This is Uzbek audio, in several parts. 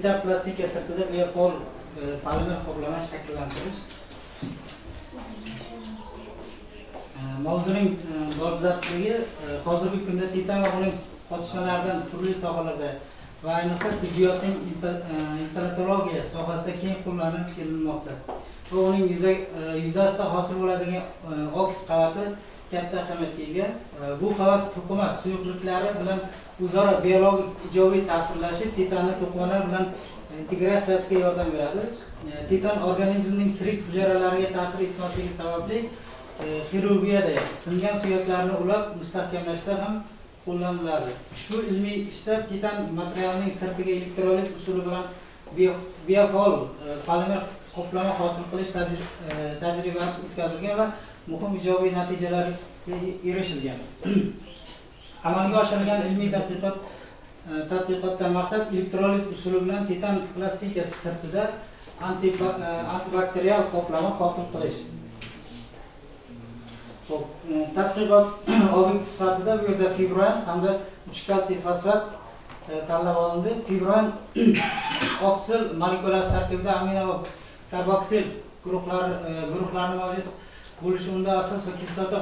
titan plastika sirtida biofol e, polimer qoplama shakllantirish. E, mavzuning e, dolzarbligi hozirgi kunda titan va uning qotishmalaridan turli sohalarda va ayniqsa tibbiyotning implantologiya sohasida keng qo'llanib kelinmoqda va uning yuzasida hosil bo'ladigan oks qavati katta ahamiyatga ega. E, bu qavat to'qima suyuqliklari bilan o'zaro biologik ijobiy ta'sirlashi titanni to'qimalar bilan integratsiyasiga yordam beradi. E, titan organizmning tirik hujayralariga ta'sir etmasligi sababli e, xirurgiyada singan suyaklarni ulab mustahkamlashda ham qo'llaniladi. Ushbu ilmiy ishda titan materialining sirtiga elektroliz usuli bilan biofol polimer qoplama hosil qilish tajribasi o'tkazilgan va muhim ijobiy natijalarga erishilgan. Amalga oshirilgan ilmiy tadqiqot e, tadqiqotdan maqsad elektroliz usuli bilan titan plastikasi sirtida e, antibakterial qoplama hosil qilish. Xo'p, e, tadqiqot obyekti sifatida bu yerda fibran hamda uch kalsiy fosfat tanlab olindi. fibran oksil molekulasi tarkibida amino va karboksil guruhlari guruhlari mavjud. Bo'lishi unda asos va kislota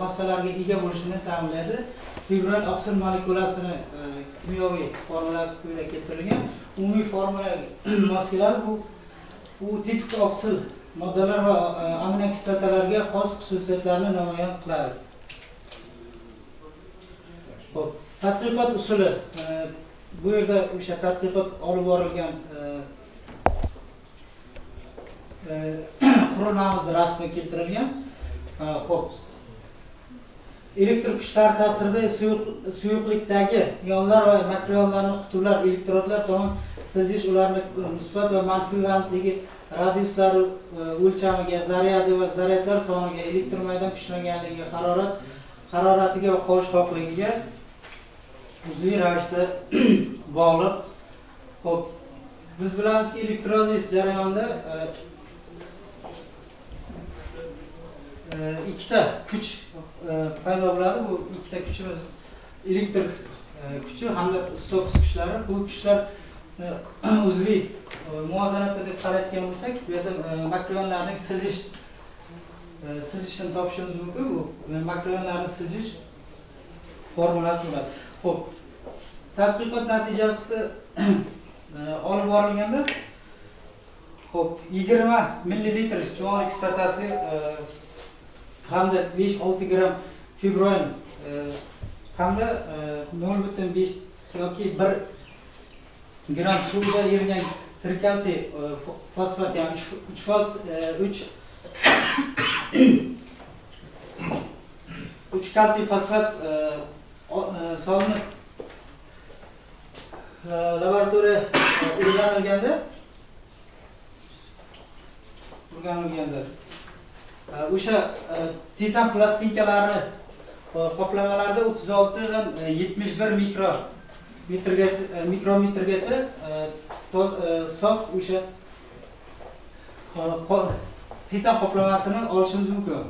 xossalariga e, ega bo'lishini ta'minlaydi. Fibroin oksil molekulasini e, kimyoviy formulasi quyida keltirilgan. Umumiy formula mos keladi. Bu u tipik oksil moddalar va e, aminokislotalarga xos xususiyatlarni namoyon qiladi. ho'p tadqiqot usuli bu yerda o'sha tadqiqot olib borilgan qurilmamizni rasmi keltirilgan. Xo'p. Elektr kuchlari ta'sirida suyuqlikdagi ionlar va makroionlarni qutblar elektrodlar tomon siljish ularni musbat va manfiy balandligi radiuslari e, o'lchamiga, zaryadi va zaryadlar soniga, elektr maydon kuchlanganligiga, harorat haroratiga va qovushqoqligiga uzviy ravishda bog'liq. Xo'p, biz bilamizki, elektroliz jarayonida e, ikkita kuch e, paydo bo'ladi. Bu ikkita kuchimiz elektr e, kuchi hamda stoks kuchlari. Bu kuchlar e, uzviy muvozanatda deb qaraydigan bo'lsak, bu yerda makronlarning siljish siljishini topishimiz mumkin. Bu makronlarni siljish formulasi bo'ladi. Xo'p, tadqiqot natijasida olib borilganda xo'p 20 millilitr juvonlik kislotasi hamda 5-6 gramm fibroin e, e, hamda 0.5 yoki 1 gramm suvda erigan trikalsiy e, fosfat ya'ni 3 fos 3 3 kalsiy fosfat solinib laboratoriya o'rganilganda o'rganilganda. Э, o'sha э, titan plastinkalari э, qoplamalarida 36 dan 71 e, mikro metrgacha e, mikrometrgacha e, sof o'sha titan qoplamasini olishimiz mumkin.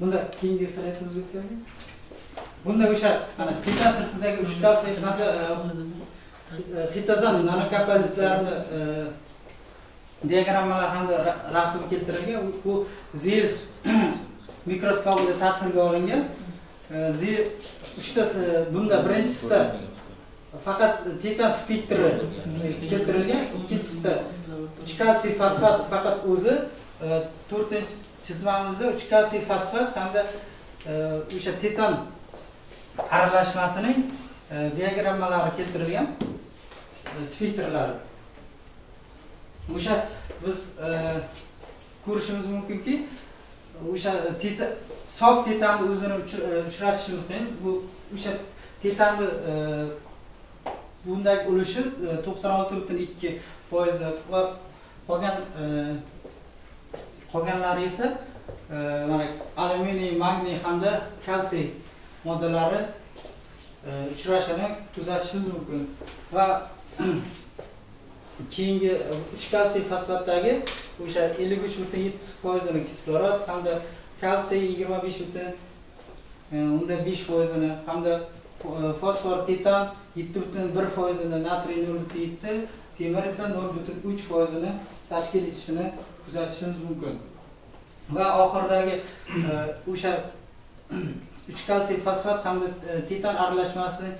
Bunda keyingi slaydimiz o'tkazing. Bunda o'sha ana titan sirtidagi 3 kalsiy qancha xitozan nanokapazitlarini diagrammalar hamda rasm keltirilgan. Bu Zeiss mikroskopida tasvirga olingan. E, uchtasi bunda birinchisida faqat titan spektri keltirilgan, ikkinchisida uch kalsiy fosfat faqat o'zi, e, to'rtinchi chizmamizda uch kalsiy fosfat hamda e, o'sha titan aralashmasining diagrammalari keltirilgan spektrlari. O'sha biz e, ko'rishimiz mumkinki, o'sha titan sof titanni o'zini e, uchratishimiz qiyin. Bu o'sha titanni e, bundagi ulushi 96.2 foizda va qolgan qolganlari esa mana alyuminiy, magniy hamda kalsiy moddalari uchrashini kuzatishimiz mumkin va keyingi e, uch kalsiy fosfatdagi o'sha 53.7 foizini kislorod hamda kalsiy 25 butun e, unda 5 foizini hamda e, fosfor titan yetti butun bir foizini natriy nol butun yetti temir esa nol butun uch foizini tashkil etishini kuzatishimiz mumkin. Va oxiridagi o'sha uch kalsiy fosfat hamda titan aralashmasini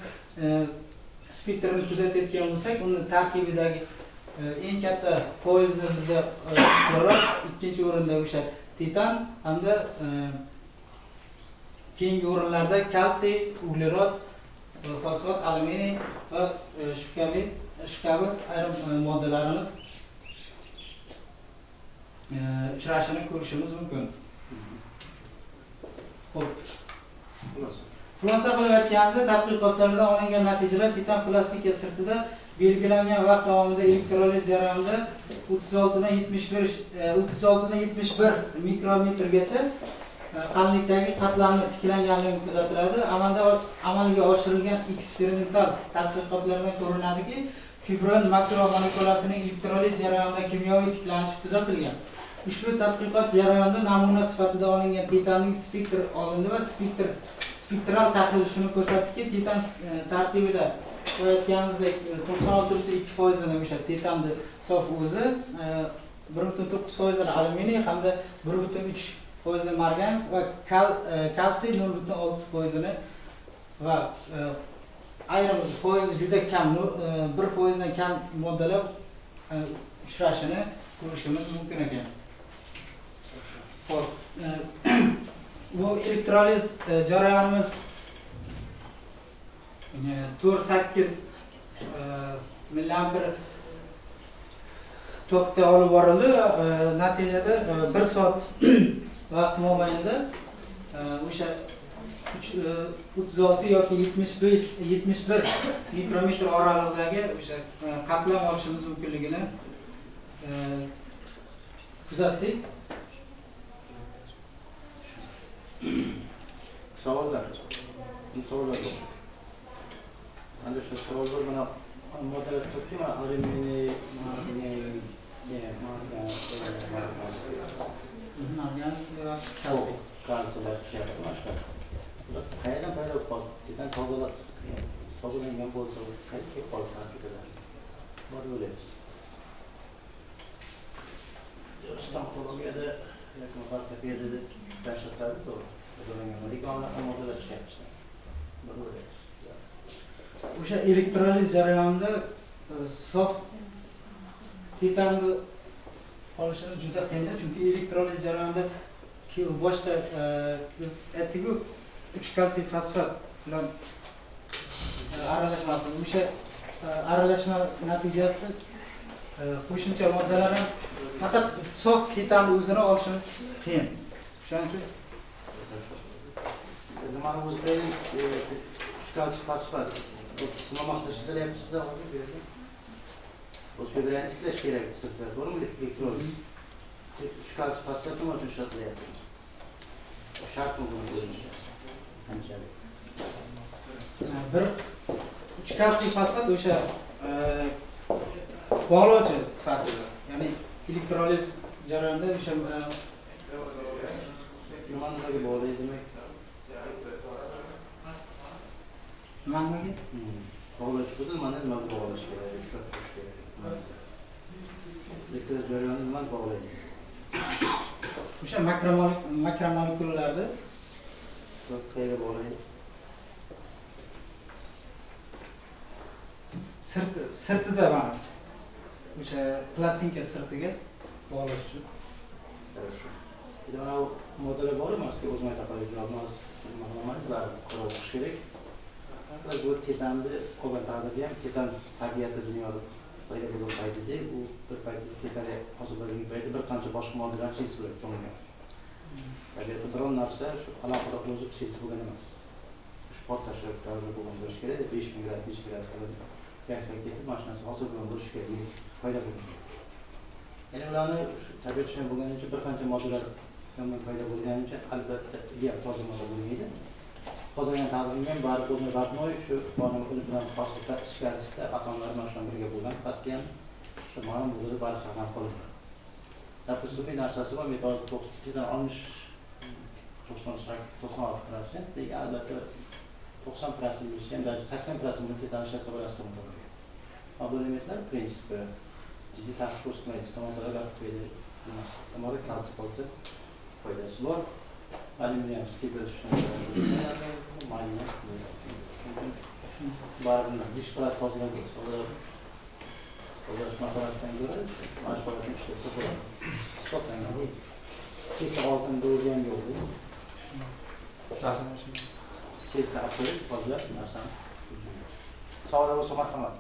spektrini kuzatayotgan bo'lsak uni tarkibidagi eng katta foizni bizda kislorod ikkinchi o'rinda o'sha titan hamda e, keyingi o'rinlarda kalsiy uglerod e, fosfat alyuminiy va e, shu kabi shu kabi ayrim e, moddalarimiz uchrashini ko'rishimiz mumkin. Xo'p, Xulosa. Qilib aytganimizda tadqiqotlardan olingan natijalar titan plastika sirtida belgilangan vaqt davomida elektroliz jarayonida 36 dan 71 36 dan 71 mikrometrgacha e, qalinlikdagi qatlamni tiklanganligi kuzatiladi. Amalda amalga oshirilgan eksperimental tadqiqotlardan ko'rinadiki, fibrin makromolekulasining elektroliz jarayonida kimyoviy tiklanishi kuzatilgan. Ushbu tadqiqot jarayonida namuna sifatida olingan titanning spektr olindi va spektr spektral tahlil shuni ko'rsatdiki, titan e, tarkibida ko'rayotganimizdek e, 96.2% o'sha titanni sof o'zi, e, 1.9 foizini alyuminiy hamda 1.3 foizini margans va kal, e, kalsiy 0.6 foizini va e, ayrim foizi juda kam, nu- e, 1 foizdan kam moddalar e, uchrashini ko'rishimiz mumkin ekan. Xo'p, e, bu elektroliz e, to'rt sakkiz million bir to'pda olib borildi natijada bir 1 soat vaqt mobaynida o'sha o'sha olti yoki 36 yoki 71 71 mikrometr oralig'idagi o'sha qatlam olishimiz mumkinligini kuzatdik. Savollar. Savollar yo'q. Ana shu savollar mana moddalar turibdi mana alyuminiy, magniy, ne, margans, Margans va kalsiy. kalsiyalar ishlab mana shu. Bular qayerdan paydo qoldi? O'sha elektroliz jarayonida e, sof titanni olishimiz juda qiyin chunki elektroliz jarayonida ki- e, biz aytdikku uch kalsiy fosfat bilan e, aralashmasi o'sha aralashma natijasida qo'shimcha moddalar ham faqat sof ketanni o'zini olishimiz qiyin. Shuning uchun Nimani o'zida kalsiy fosfat nima moslashtiryapsizda hozir bu yerda? Bilan tiklash kerak sirtda, to'g'rimi? Uch kalsiy fosfat nima uchun ishlatilyapti? Shartmi? Qanchalik? bir uch kalsiy fosfat o'sha e, bog'lovchi sifatida ya'ni elektroliz jarayonida o'sha e, nimaga bog'laydi demak? Nimaga Bog'lash bo'lsa nimani nimaga bog'lash kerak? Ushlab turish kerak. Elektr jarayonni nimani bog'laydi? o'sha makromolekulalarni Qayerga bog'laydi? sirti sirtida mana o'sha plastinka sirtiga bog'lash uchun Хорошо. Bir mana moddalar bor emaski, o'zim ayta qolay, yozmas, ma'lumotlar qarab o'qish kerak. Biz bu titanni qolgan taqdirda ham titan tabiati dunyoda paydo bo'lgan paytida u bir payt titan hosil bo'lgan paytda bir qancha boshqa moddalar sintezlab to'lgan. Tabiatda biron narsa shu alohida o'zi sintez bo'lgan emas. Shu portlash davrida bo'lgan bo'lishi kerak, besh ming grad, besh grad qilib ketib, mana shu narsa hosil bo'lgan bo'lishi kerak, paydo bo'lgan. Ya'ni ularni tabiat shunday bo'lgani uchun bir qancha moddalar paydo bo'lgani uchun albatta ideal toza modda bo'lmaydi. Tozagan taqdirda ham baribir o'zini batmoy shu qonun uni bilan xosliklar ichkarisida atomlar mana shu birga bo'lgan pastda ham shu ma'lum bo'ladi baribir saqlanib qoladi. Tapusumiy narsasi bor, metall to'qsondan oltmish to'qson to'qson olti klasse. Lekin albatta to'qson protsent bo'lishi ham даже sakson protsent titani ishlasa bo'ladi stomatologiya bu elementlar prinsipi jiddiy ta'sir ko'rsatmaydi stomatolog gapirib qo'ydi kalsiy qolsa foydasi bor alyuminium stipel baribir dish plat tozalash tozalash masalasidan ko'ra mashg'ulotni ishlatsa bo'ladi isbotlangan keksa oltinda o'rgan yo'q keksa absolyut tozalash narsani sog'lik bo'lsa marhamat